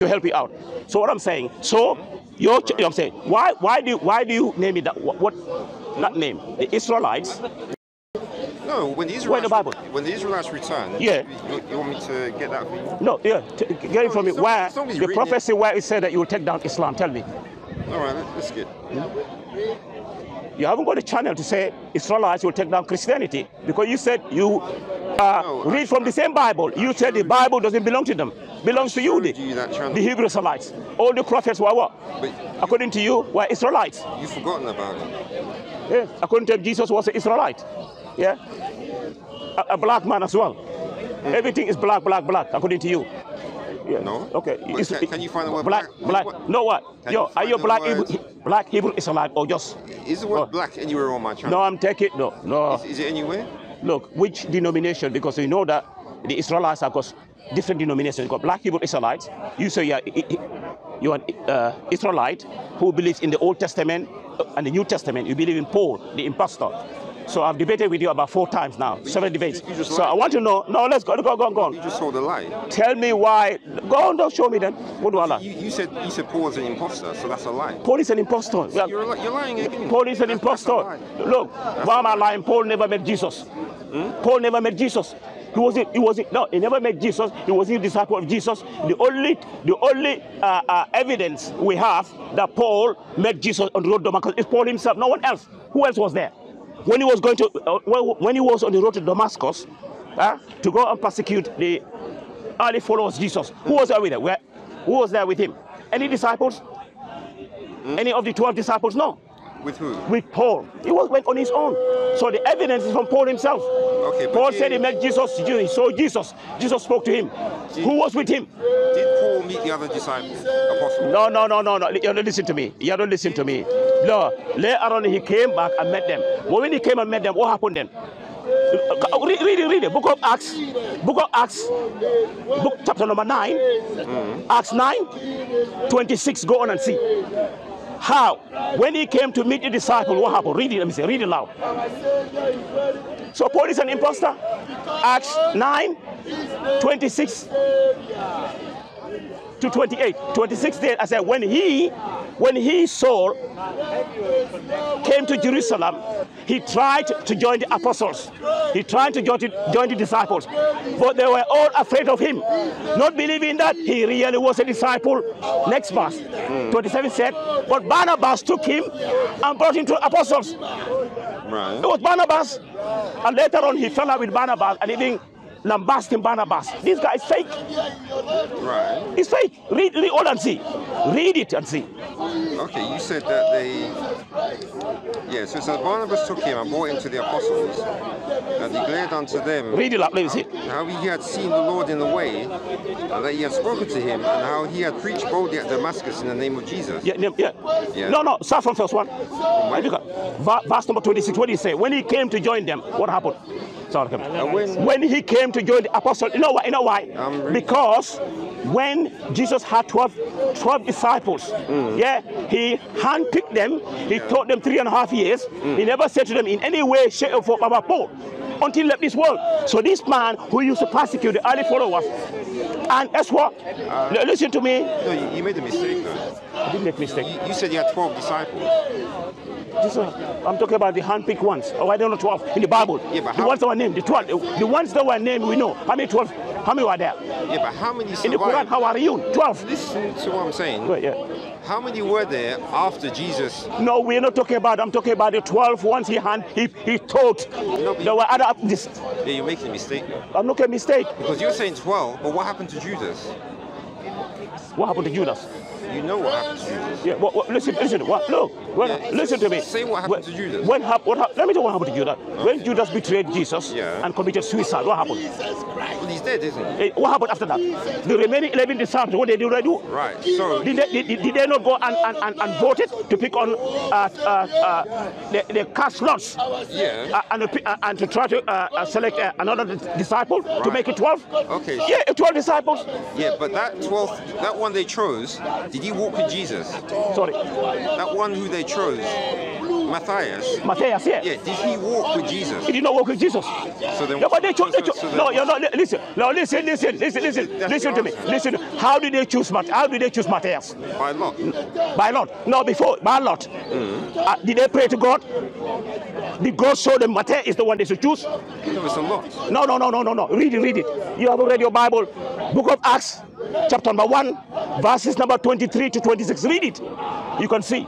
to help you out. So what I'm saying, so you're, you know what I'm saying, why why do you, why do you name it that what, what that name? The Israelites. No, when the Israelites the Bible? when the Israelites return, Yeah. you, you want me to get that for you? No, yeah, t- get it from me. not- Where not the prophecy where it said that you will take down Islam? Tell me. All right, let's get. You haven't got a channel to say Israelites will take down Christianity because you said you uh, read from the same Bible. You said the Bible doesn't belong to them, belongs to you, the, the Hebrew Israelites. All the prophets were what? But According to you, were Israelites. you've forgotten about it. Yeah. According to them, Jesus was an Israelite. Yeah. A, a black man as well. Everything is black, black, black, according to you. Yeah. No. Okay. Can- can you find the word black? black? Black. What- No what? Can Yo, you are you a black word- Hebrew, black Hebrew Israelite or just? Is the word Oh. black anywhere on my channel? No, I'm taking no, no. Is, is it anywhere? Look, which denomination? Because you know that the Israelites have got different denominations. You got black Hebrew Israelites. You say you're, you're an uh, Israelite who believes in the Old Testament and the New Testament. You believe in Paul, the impostor. So I've debated with you about four times now, seven you- debates. you so lied. I want to know. No, let's go, go, go, go You just saw the lie. Tell me why. Go on, don't show me then. What do I lie? You, you said you said Paul was an imposter, so that's a lie. Paul is an impostor. Well, You're, you're lying again. Paul is an That's- that's a impostor. Look, why am I lying? Paul never met Jesus. Paul never met Jesus. He wasn't. He wasn't. No, he never met Jesus. He wasn't a disciple of Jesus. The only, the only uh, uh, evidence we have that Paul met Jesus on the road to Damascus is Paul himself. No one else. Who else was there? When he was going to, uh, when, he was on the road to Damascus, uh, to go and persecute the early followers of Jesus, who was there with him? Who was there with him? Any disciples? Any of the twelve disciples? No With who? with Paul. He was went on his own. So the evidence is from Paul himself. Okay, Paul did- said he met Jesus. He saw Jesus. Jesus spoke to him. Who was with him? Did Paul meet the other disciples, apostles? No, no, no, no, no. You don't listen to me. You don't listen to me. No. Later on, he came back and met them. But when he came and met them, what happened then? Uh, Read, read it, read it. Book of Acts. Book of Acts. Book chapter number 9. Acts 9, 26. Go on and see. How? When he came to meet the disciple, what happened? Read it, let me say. Read it loud. So Paul is an impostor. Acts 9, 26 to 28. 26 there, I said, when he, when he, Saul, came to Jerusalem, he tried to join the apostles. He tried to join, join the disciples. But they were all afraid of him, not believing that he really was a disciple. Next verse, hmm. 27 said, but Barnabas took him and brought him to the apostles. Right. It was Barnabas. And later on, he fell out with Barnabas and even lambasted Barnabas. This guy is fake. Right. It's fake. Read, read all and see. Read it and see. Okay, you said that they. Yeah, so it says Barnabas took him and brought him to the apostles, and declared unto them Read it out. Let me see. how he had seen the Lord in the way, and that he had spoken to him, and how he had preached boldly at Damascus in the name of Jesus. Yeah, yeah, yeah. No, no. Start from first one. Oh I look verse number 26. What did he say? When he came to join them, what happened? When- when he came to join the apostle, you know why? You know why? Because when Jesus had 12, 12 disciples, Mm. yeah, he handpicked them. He taught them three and a half years. He never said to them in any way, shape, or form about Paul until he left this world. So this man who used to persecute the early followers, and guess what? Uh, Listen to me. No, you, you made a mistake though. I didn't make mistake. You, you said you had 12 disciples. I'm talking about the handpicked ones. Oh, I don't know 12 in the Bible. Yeah, but the how- ones that were named, the 12, the, ones that were named, we know. How many 12? How many were there? Yeah, but how many In the Quran, how are you? 12. Listen to what I'm saying. Yeah. How many were there after Jesus? No, we're not talking about, I'm talking about the 12 ones he hand, he, he taught. but- There were other, this, Yeah, you're making a mistake. I'm not a mistake. Because you're saying 12, but what happened to Judas? What happened to Judas? You know what happened to Judas. Yeah, what, what, listen, listen, what, look, when, Yeah, listen to me. say what happened when, to Judas. When hap, what hap, let me tell you what happened to Judas. When Judas betrayed Jesus Yeah. and committed suicide, what happened? Well, he's dead, isn't he? Eh, What happened after that? The remaining 11 disciples, what did they do? Right. So Did they, did, did they not go and, and, and, and vote it to pick on uh, uh, uh, the, the cast lots Yeah. uh, and, to uh, and to try to uh, uh, select uh, another dis- disciple to make it 12? Okay. Yeah, 12 disciples. yeah, but that 12th, that one they chose, did he walk with Jesus? Sorry. That one who they chose, Matthias. Matthias, yeah. Yeah, did he walk with Jesus? He did not walk with Jesus. So then, Yeah, but they chose. They so- chose. so no, you're not. Listen. No, listen, listen, listen, listen, That's listen to me. Listen. How did they choose Matt? How did they choose Matthias? by lot. By lot. No, before by lot. Mm. Uh, did they pray to God? Did God show them Matthias is the one they should choose? Was a lot. No, no, no, no, no, no. Read it, read it. You have read your Bible. Book of Acts, chapter number 1, verses number 23 to 26. Read it. You can see.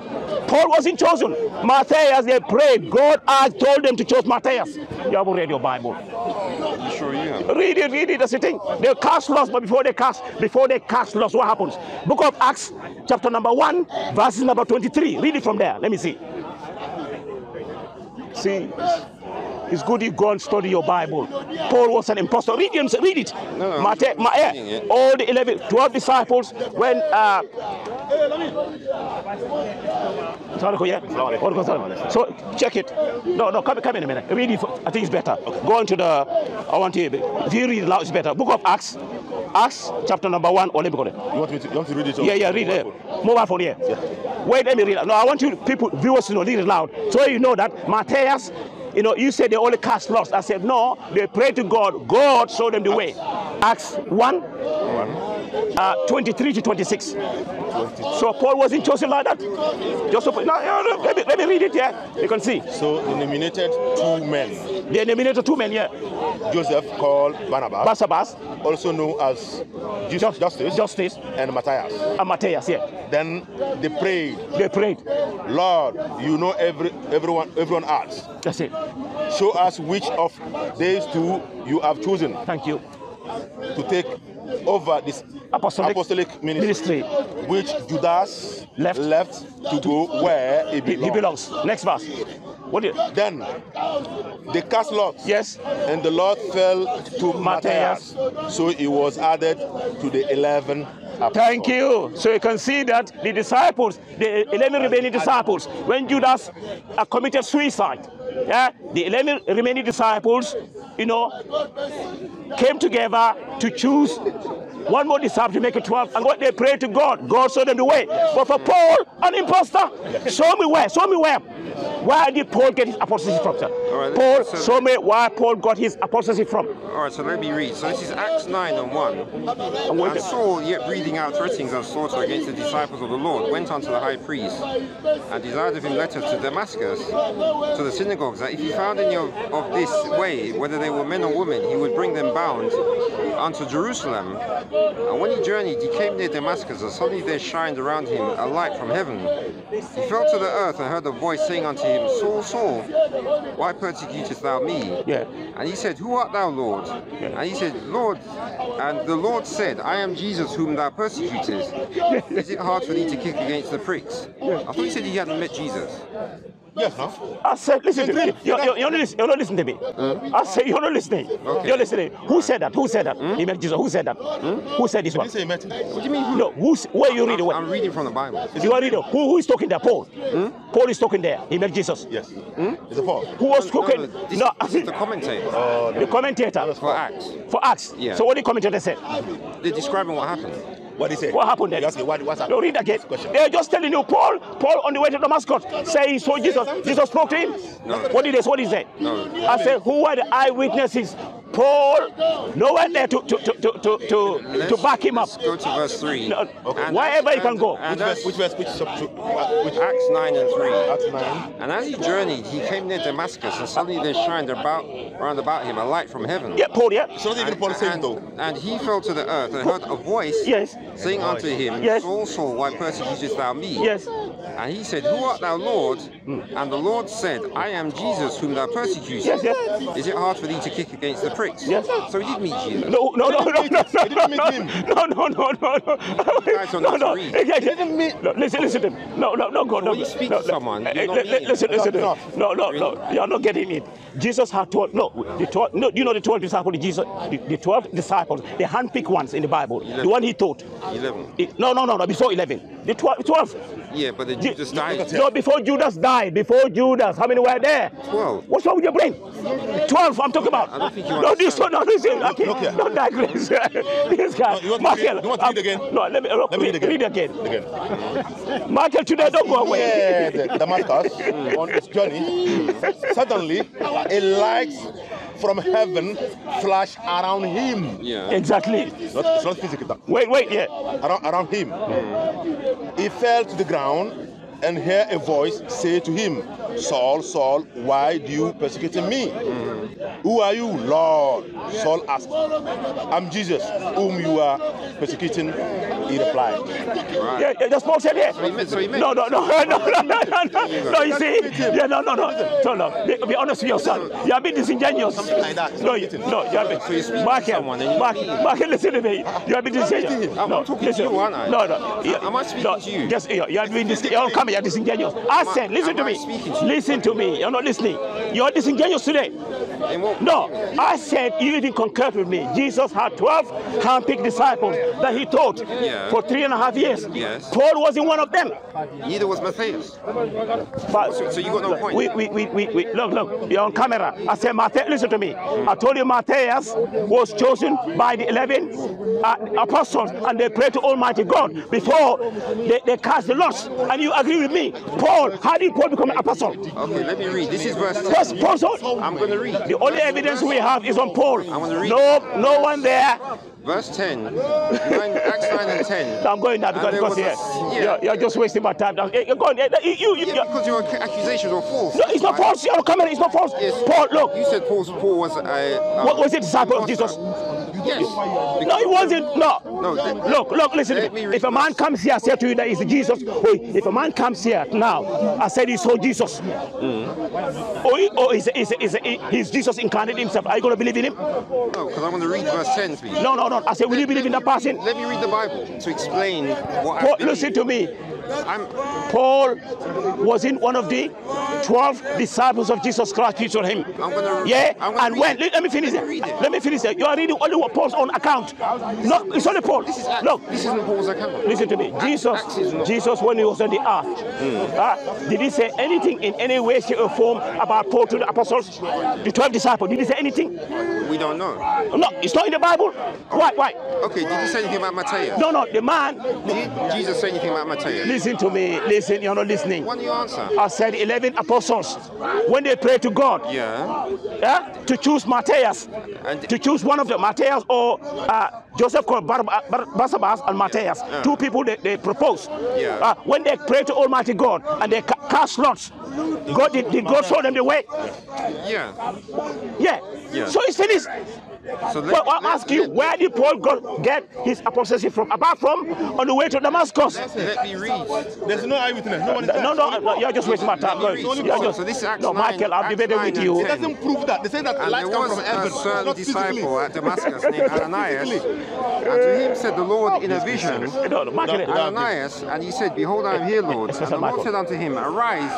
Paul wasn't chosen. Matthias, they prayed. God has told them to choose Matthias. You haven't read your Bible. You sure you have? Read it, read it. That's the thing. They cast loss, but before they cast, before they cast loss, what happens? Book of Acts, chapter number 1, verses number 23. Read it from there. Let me see. See, it's good you go and study your Bible. Paul was an impostor. Read it, read it. No, no, Mate- Ma- it. all the 11, 12 disciples, when. Uh, Assalamu alaikum, yeah? Wa alaikum salam. So check it. No, no, come, come in a minute. Read it. I think it's better. Go into the. I want you. If you read it loud, it's better. Book of Acts, Acts, chapter number one. Or let me go there. You want me to, you want to read it? on- Yeah, yeah, read it. Mobile phone, yeah. Wait, let me read it. No, I want you people, viewers to know, read it loud. So you know that Matthias, you know, you said they only cast lots. I said, no, they prayed to God. God showed them the way. Acts 1, uh, 23 to 26. So Paul wasn't chosen like that. Just so, no, no, no, let, me, let me read it, yeah. You can see. So they nominated two men, They nominated two men, yeah. Joseph called Barnabas, Barsabbas, also known as Jus- Just- Justus, Justus, and Matthias. and Matthias, yeah. Then they prayed, They prayed. Lord, you know every everyone everyone else. That's it. Show us which of these two you have chosen Thank you. to take over this Apostolic apostolic ministry, ministry. which Judas Left. left to go where he He, he belongs. belongs. Next verse. What did? Then they cast lots. Yes. And the Lord fell to Matthias. Matthias. So he was added to the 11 apostles. Thank you. So you can see that the disciples, the 11 remaining disciples, when Judas uh, committed suicide, yeah, the 11 remaining disciples, you know, came together to choose one more disciple to make it 12. And what they prayed to God, God showed them the way. But for Paul, an impostor, show me where, show me where. Where did Paul get his apostasy from, sir? right, Paul, so- uh, show me where Paul got his apostasy from. All right, so let me read. So this is Acts 9 and 1. And And Saul, yet breathing out threatenings and slaughter against the disciples of the Lord, went unto the high priest and desired of him letters to Damascus, to the synagogues, that if he found any of, of this way, whether they were men or women, he would bring them bound unto Jerusalem. And when he journeyed, he came near Damascus, and suddenly there shined around him a light from heaven. He fell to the earth and heard a voice saying unto him, Saul, Saul, why persecutest thou me? Yeah. And he said, Who art thou, Lord? And he said, Lord, and the Lord said, I am Jesus whom thou persecutest. Is it hard for thee to kick against the pricks? I thought he said he hadn't met Jesus. Yes, no? I said, listen to me. You're, you're, you're, not, listen, you're not listening to me. I said, you're not listening. You're listening. Who said that? Who said that? Hmm? He met Jesus. Who said that? Hmm? Who said this Did one? you say he met him? What do you mean? who? No, who's, where you read it? I'm, Where? I'm reading from the Bible. You are reading. Who, who is talking there? Paul. Hmm? Paul is talking there. He met Jesus. Yes. It's a Paul. Who was No, no, talking? no, this, No, this is the commentator oh, the commentator for Acts. for Acts. Yeah. So what did the commentator say? They're describing what happened. What did he say? What happened then? You ask me, what, what's No, happened? read again. They're just telling you, Paul, Paul on the way to Damascus, say he saw Jesus. Jesus spoke to him. What did they say? What did he say? No. I said, who were the eyewitnesses? Paul, no one there to, to, to, to, to, to, to back him up. Go to verse 3. No, And- wherever you can go. and Which verse, which verse, which, sub, uh, which Acts 9 and 3. Acts 9. And as he journeyed, he came near Damascus, and suddenly there shined about round about him a light from heaven. Yeah, Paul, yeah? So not even Paul saying and, though. and he fell to the earth and heard a voice Yes. saying unto him, Yes. Saul, Saul, why persecutest thou me? Yes. And he said, Who art thou, Lord? And the Lord said, I am Jesus whom thou persecutest. Yes, yes. Is it hard for thee to kick against the pricks? Yes. So he did meet Jesus. No, no, no, no, no, no, He didn't meet no, him. no, no, no, no, no. guys don't No, know no. to read. Yeah, yeah. No, listen, listen to me. No, no, no, go, no. when you speak no, to no. someone, you're not li- li- meaning Listen, it. listen to No, me. No, no, no. You're not getting it. Jesus had 12, no, the 12, no, you know the 12 disciples, the Jesus, the, the 12 disciples, the handpicked ones in the Bible, the one he taught. 11. It- no, no, no, no, before 11. The 12. 12. Yeah, but the Ju- Judas died. No, before Judas died, before Judas, how many were there? 12. What's wrong with your brain? 12, I'm talking about. I don't think you no, this one, understand. no, listen. Okay, look here. don't digress. this guy. No, you want to Michael. read- you want to um, read again? No, let me, look, Let me read, read read again. again. Again. Michael, today, don't go away. Yeah, the Damascus on his journey, suddenly a light from heaven flash around him. Yeah. Exactly. Not, it's not physical. Wait, wait, yeah. Around, around him. Hmm. He fell to the ground and hear a voice say to him, Saul, Saul, why do you persecute me? Who are you, Lord? Saul asked. I'm Jesus, whom you are persecuting. He replied. Right. Yeah, yeah, that's Paul said here. So he meant- so he meant- no, no, no, no, no, no, no, no, no, you see? Yeah, no, no, no. So, no, be, be honest with yourself. You have been disingenuous. Something like that. No, you, no, you have been. So you speak to Michael, someone and you- Michael, Michael, listen to me. You have been disingenuous. I'm no, talking to you, aren't I? No, no. you- Am I speaking no, to you? Just, you you have been you're disingenuous. I said, listen to me. speaking to you? Listen to me. You're not listening. You're disingenuous today. No, I said you didn't concur with me. Jesus had 12 handpicked disciples that he taught Yeah. for three and a half years. Yes. Paul wasn't one of them. Neither was Matthias. But So- so you got no point? We, we, we, we, we, look, look, you're on camera. I said, Matthew, listen to me. I told you Matthias was chosen by the 11 uh, apostles and they prayed to Almighty God before they, they cast the lots. And you agree with me. Paul, how did Paul become an apostle? Okay, let me read. This is verse 10. First, Paul saw- I'm going to read. The only evidence we have is on Paul. I wanna read. No, no one there. Verse 10. Nine, Acts 9 and 10. I'm going now because, because was a- yeah, yeah. You're, you're just wasting my time. Now, Go on, eh, you, you, you, Yeah, because your accusations were false. no, it's not false. You're camera. It's not false. Yes. Paul, look. You said Paul, Paul was a. Um, What was it, disciple of imposter. Jesus? Yes. No, it wasn't. No. No, Look, look, listen If a man comes here, I say to you that he's Jesus. Wait, if a man comes here now, I said he saw Jesus. Mm. Or, or he's, he's, he's, he's Jesus incarnate himself. Are you going to believe in him? No, because I want to read verse 10, please. No, no, no. I said, will you believe in that person? Let me read the Bible to explain what Paul, listen to me. I'm, Paul was in one of the 12 disciples of Jesus Christ preached on him. I'm gonna- yeah, I'm gonna and when, let, me finish Let me it. Let me finish it. You are reading only what Paul's own account. No, it's only Paul. this is Look, This isn't Paul's account. listen to me. Jesus, Acts is not- Jesus, when he was on the earth, uh, did he say anything in any way, shape, or form about Paul to the apostles, the 12 disciples? Did he say anything? We don't know. No, it's not in the Bible. Why? Why? Okay, did he say anything about Matthias? No, no, the man, Did Jesus say anything about Matthias? listen to me. Listen, you're not listening. Why don't you answer? I said 11 apostles, when they prayed to God, Yeah. yeah, to choose Matthias, And- to choose one of them, Matthias or uh, Joseph called Bar- Bar- Barsabbas and Matthias, two people they, they proposed. Yeah. Uh, when they prayed to Almighty God and they ca- cast lots, God did, did God show them the way? Yeah. Yeah. Yeah. So it's finished. So let, Well, I'm let- asking you, where did Paul go, get his apostleship from? Apart from on the way to Damascus. let me read. There's no eyewitness. No one is there. No, no, no, you're just wasting my time. Let me You're read. just, So this is Acts no, Michael, I'll Acts debate 9 with you. It doesn't prove that. They say that And light there comes from heaven. a certain not physically. disciple at Damascus named Ananias, and to him said the Lord in a vision, No, no, Michael, No, no. Ananias, and he said, Behold, I am here, Lord. And the Lord said unto him, Arise,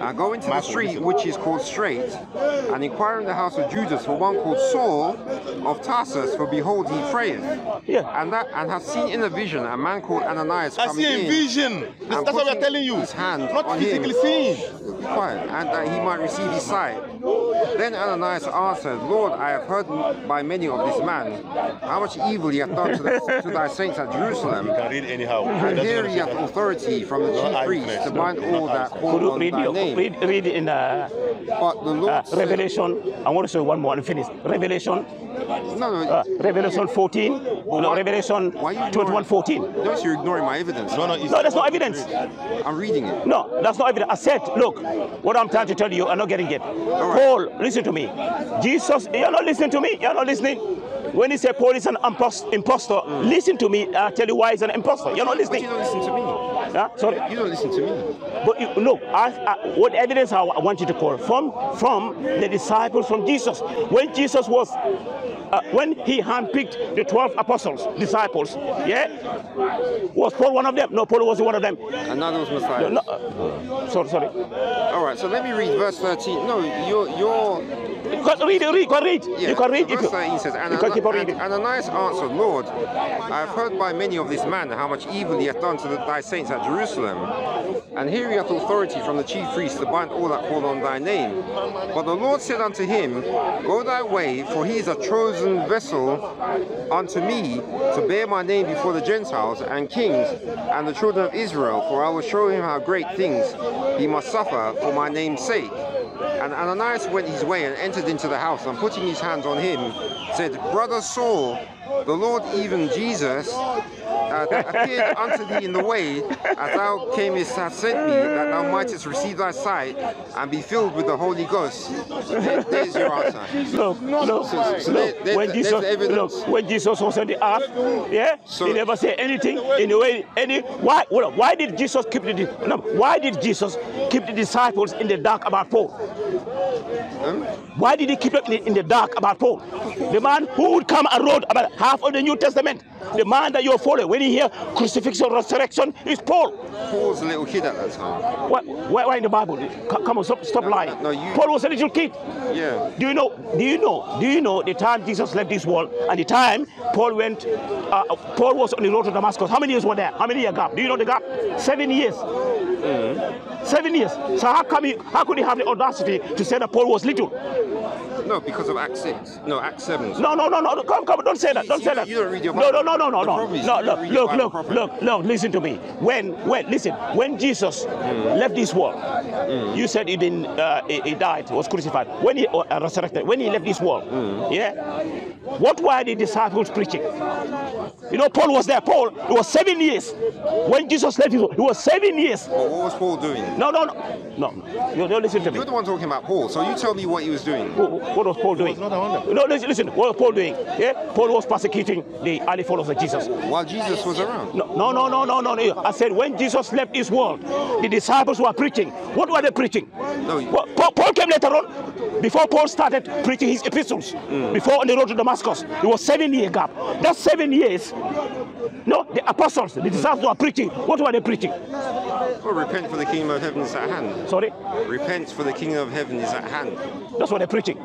and go into the street which is called Straight, and inquire in the house of Judas for one called Saul of Tarsus, for behold, he prayeth. Yeah. And that and hath seen in a vision a man called Ananias I coming see a in. vision. This- and That's what we're putting telling you. His hand Not on physically him. seeing. Be quiet, and that he might receive his sight. Then Ananias answered, Lord, I have heard by many of this man how much evil he hath done to, the, to thy saints at Jerusalem. You can read anyhow. And here what he hath authority from the chief eyewitness, priests to bind all that eyewitness. call on read, thy name. read, read in uh, But the Lord uh, said- Revelation. I want to say one more and finish. Revelation, No, no, uh, Revelation 14. No, why- Revelation why are you 21, ignoring- 14. Notice you're ignoring my evidence. No, no, No, that's not evidence. I'm reading it. No, that's not evidence. I said, look, what I'm trying to tell you, I'm not getting it. Paul, listen to me. Jesus, you're not listening to me. You're not listening. When he said Paul is an impos- impostor, listen to me. I'll tell you why he's an impostor. You're not But listening. you don't listen to me. Huh? Sorry. You don't listen to me. But you, look, I, I, what evidence I, I want you to call from from the disciples from Jesus. When Jesus was, uh, when he handpicked the twelve apostles, disciples, yeah, was Paul one of them? No, Paul wasn't one of them. And neither was Matthias. No, uh, sorry, sorry. All right, so let me read verse 13. No, you're you're You can read, read, you can read. Yeah, You can read. If you, 13 says, you can keep on reading. and. Ananias answered, Lord, I have heard by many of this man how much evil he hath done to the, thy saints at Jerusalem. And here he hath authority from the chief priests to bind all that call on thy name. But the Lord said unto him, Go thy way, for he is a chosen vessel unto me to bear my name before the Gentiles and kings and the children of Israel, for I will show him how great things he must suffer for my name's sake. And Ananias went his way and entered into the house, and putting his hands on him, said, Brother Saul, the Lord, even Jesus, uh, that appeared unto thee in the way, as thou camest, hath sent me, that thou mightest receive thy sight and be filled with the Holy Ghost. There- there's your answer. Look, look, so there- look. there's When Jesus, the look, when Jesus was on the earth, yeah, So- he never said anything in the way. Any why? Why did Jesus keep the no, Why did Jesus keep the disciples in the dark about Paul? Why did he keep it in the dark about Paul? The man who would come and wrote about half of the New Testament. The man that you're following when you hear crucifixion, resurrection is Paul. Paul was a little kid at that time. Why, why, why in the Bible? Come on, stop, stop lying. no, you- Paul was a little kid. Yeah. Do you know? Do you know? Do you know the time Jesus left this world and the time Paul went? Uh, Paul was on the road to Damascus. How many years were there? How many year gap? Do you know the gap? Seven years. Seven years. So how come he, how could he have the audacity to say that Paul was little? No, because of Acts 6. No, Acts 7. No, no, no, no. Come, come. Don't say that. Don't You say that. you don't read your No, no, no, no, no, no. No, you look, don't read your look, look, properly. look, look. Listen to me. When, when, listen. When Jesus left this world, you said he didn't. Uh, he, he died. Was crucified. When he uh, resurrected. When he left this world, yeah. What were the disciples preaching? You know, Paul was there. Paul. It was seven years. When Jesus left his world, it was seven years. But what was Paul doing? No, no, no, no. You don't listen to me. You're the one talking about Paul, so you tell me what he was doing. What what was Paul doing? No, listen, listen. What was Paul doing? Yeah, Paul was persecuting the early followers of Jesus. While Jesus was around. No, no, no, no, no, no. no. I said when Jesus left this world, the disciples were preaching. What were they preaching? No, you- Paul, Paul came later on. Before Paul started preaching his epistles, mm. before on the road to Damascus, it was seven year gap. That seven years. No, the apostles, the disciples were preaching. What were they preaching? Well, repent for the kingdom of heaven is at hand. Sorry, Repent for the kingdom of heaven is at hand. that's what they're preaching.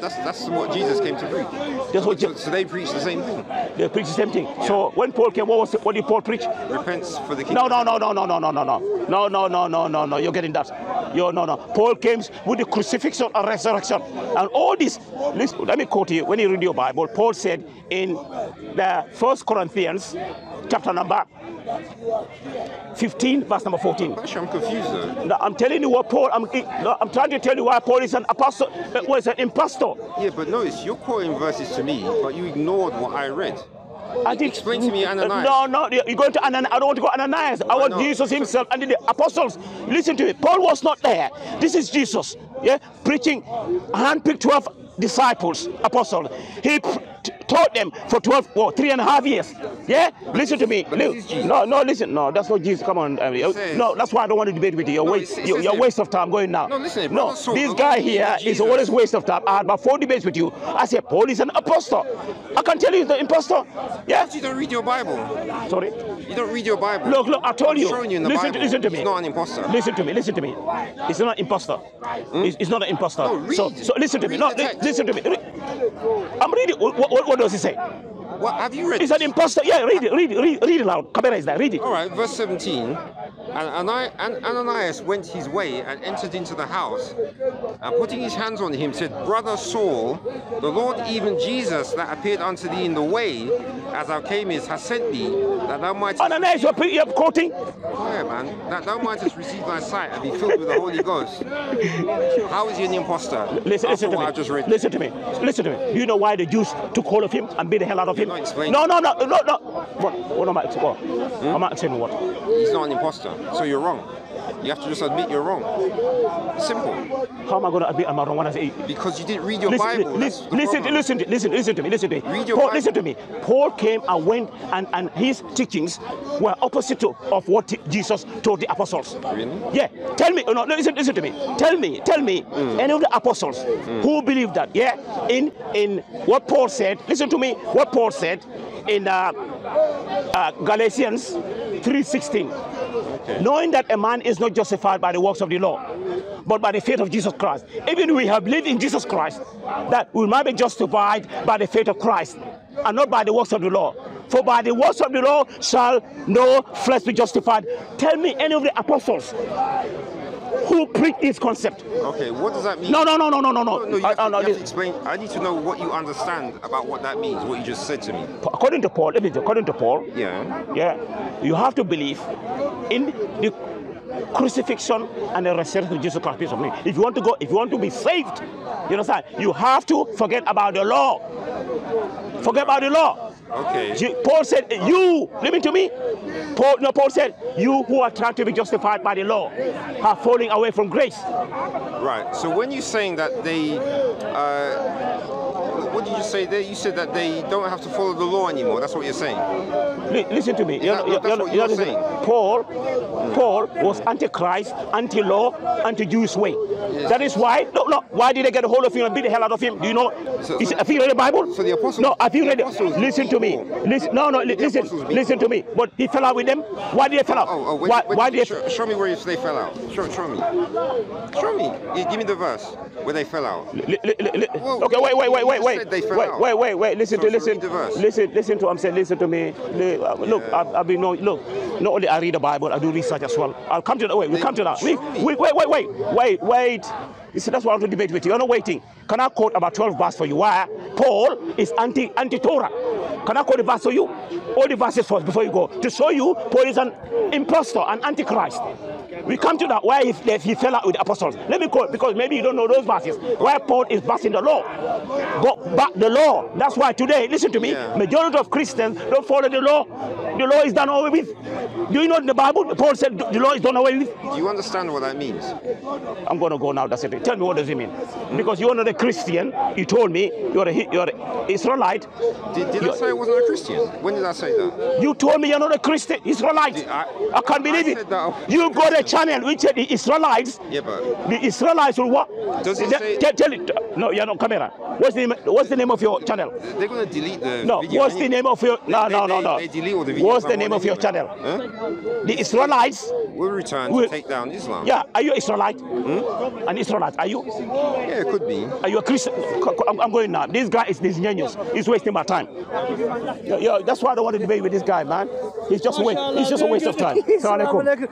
That's that's what Jesus came to preach. That's what So, Je- so they preach the same thing. they preach the same thing. So when Paul came, what was what did Paul preach? Repent for the No, kingdom. no, no, no, no, no, no, no, no, no, no, no, no, no, no. You're getting that. You're no, no. Paul came with the crucifixion and resurrection and all this. Listen, let me quote you. When you read your Bible, Paul said in the First Corinthians, chapter number 15, verse number 14. Actually, I'm confused though. Now, I'm telling you what Paul. I'm, no, I'm trying to tell you why Paul is an apostle. Uh, was an impostor. Yeah, but notice you're quoting verses to me, but you ignored what I read. I did. Explain to me Ananias. No, no, you're going to Ananias. I don't want to go Ananias. I want not? Jesus himself and the apostles. Listen to it. Paul was not there. This is Jesus. Yeah, preaching, handpicked 12 disciples, apostles. He taught them for 12, well, three and a half years. Yeah, listen to me. but Look, this is Jesus. no, no, listen. No, that's not Jesus. Come on. uh, you- says- no, that's why I don't want to debate with you. You're, No, waste, you're, says waste of time going now. No, listen, No, this guy here is always waste of time. I had about four debates with you. I said, Paul is an apostle. I can tell you he's the impostor. Yeah? You don't read your Bible. Sorry. You don't read your Bible. Look, look, I told you. you listen, to, listen to me. He's not an imposter. Listen to me. Listen to me. It's not an imposter. It's, it's not an imposter. No, read- so, so listen to me. No, the li- text. listen to me. I'm reading. What, what, does he say? What have you read? It's an imposter. Yeah, read it. Read it. Read, read it loud. Camera is there. Read it. All right, verse 17. And Ani- Ananias went his way and entered into the house, and putting his hands on him, said, Brother Saul, the Lord, even Jesus, that appeared unto thee in the way, as thou camest, has sent thee, that thou mightest. Ananias, you're, you're quoting. Yeah, man. That thou mightest receive thy sight and be filled with the Holy Ghost. How is he an impostor? Listen, listen to me. I've just read. Listen to me. Listen to me. You know why the Jews took hold of him and beat the hell out of him? not explaining. No, no, no, no, no. What? What am I? What? Hmm? I'm not saying what. He's not an impostor, so you're wrong. You have to just admit you're wrong. Simple. How am I going to admit I'm wrong when I say? Because you didn't read your Listen, Bible. listen, listen, to- listen, listen to me, listen to me. Read your Paul, Bible. listen to me. Paul came and went, and, and his teachings were opposite to, of what Jesus told the apostles. Really? Yeah. Tell me, no, listen, listen to me. Tell me, tell me, Mm. any of the apostles who believe that, yeah, in in what Paul said. Listen to me. What Paul said in uh, uh, Galatians 3.16. Knowing that a man is not justified by the works of the law, but by the faith of Jesus Christ. Even we have believed in Jesus Christ, that we might be justified by the faith of Christ, and not by the works of the law. For by the works of the law shall no flesh be justified. Tell me any of the apostles who preach this concept. Okay, what does that mean? No, no, no, no, no, no, no. No, you have, uh, to, no, you have to explain. I need to know what you understand about what that means, what you just said to me. according to Paul, according to Paul, Yeah. yeah, you have to believe in the crucifixion and the resurrection of Jesus Christ. of me. If you want to go, if you want to be saved, you understand, you have to forget about the law. Forget about the law. Okay. Paul said, "You listen to me." Paul, no, Paul said, "You who are trying to be justified by the law are falling away from grace." Right. So when you're saying that they, uh, did you say there? You said that they don't have to follow the law anymore. That's what you're saying. Li- listen to me. You're- that- you're- that's you're- what you're listen- saying. Paul, Paul was anti-Christ, anti-law, anti-Jewish way. That is why. No, no. Why did they get a hold of him and beat the hell out of him? Do you know? So- Is- so- have you read the Bible? so the apostles- No. Have you read it? apostles Listen to me. Listen. No, no. listen. Listen to me. But he fell out with them. Why did they fell out? Oh, oh when, why? when why did did you they? show, show me where they fell out. Show, show me. Show me. Give me the verse where they fell out. Li- Whoa, okay, wait, wait, wait, wait, wait, they fell wait, out. wait, wait, wait. Listen So- to listen, read the verse. listen, listen to. what I'm saying, listen to me. Uh, Look, I've, I've been no, look. Not only I read the Bible, I do research as well. I'll come to that. Wait, we Then come to that. we, wait, wait, wait, wait, wait. You see, that's why I want to debate with you. You're not waiting. Can I quote about 12 verses for you? Why? Paul is anti anti Torah. Can I quote the verse for you? All the verses first before you go to show you Paul is an impostor, an antichrist. We come to that why he, he fell out with the apostles. Let me quote because maybe you don't know those verses. Why Paul is busting the law, but back the law. That's why today, listen to me. Yeah. Majority of Christians don't follow the law. The law is done away with. Do you know in the Bible? Paul said the law is done away with. Do you understand what that means? I'm gonna go now. That's it. Tell me what does it mean? Because you're not a Christian. You told me you're a you're a Israelite. Did, did I You- say I wasn't a Christian? When did I say that? You told me you're not a Christian Israelite. Did I- I, can't I believe it. I- You got a channel which the Israelites. Yeah, but The Israelites will what? Does it Tell- say- tell, tell it. No, you're not camera. What's the name? What's the name of your channel? they're gonna delete the No. video. What's the name of your? No, They- no, no, no. They delete all the videos. What's the name of your channel? Huh? The Israelites. We'll return Will- to take down Islam. Yeah. Are you Israelite? Hmm? An Israelite? Are you? Yeah, it could be. Are you a Christian? Co- co- I'm, I'm going now. This guy is disingenuous. He's wasting my time. Yeah, yeah, that's why I don't want to debate with this guy, man. He's just a waste. He's just a waste of time. Assalamu alaikum.